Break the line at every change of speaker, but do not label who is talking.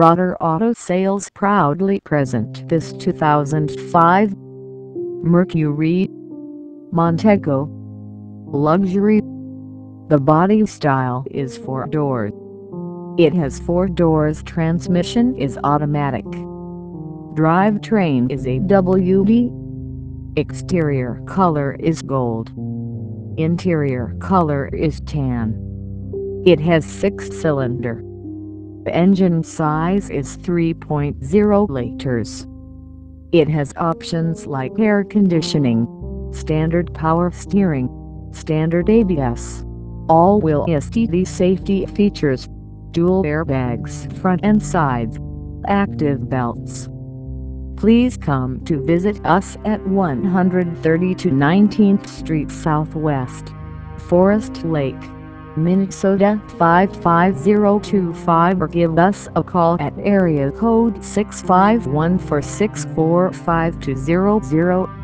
Rotter Auto Sales proudly present this 2005 Mercury Montego Luxury The body style is 4 doors. It has 4 doors transmission is automatic. Drivetrain is a. Exterior color is gold. Interior color is tan. It has 6-cylinder. Engine size is 3.0 liters. It has options like air conditioning, standard power steering, standard ABS, all-wheel STD safety features, dual airbags front and sides, active belts. Please come to visit us at 132 19th Street Southwest, Forest Lake, Minnesota 55025 or give us a call at area code 651 464 5200.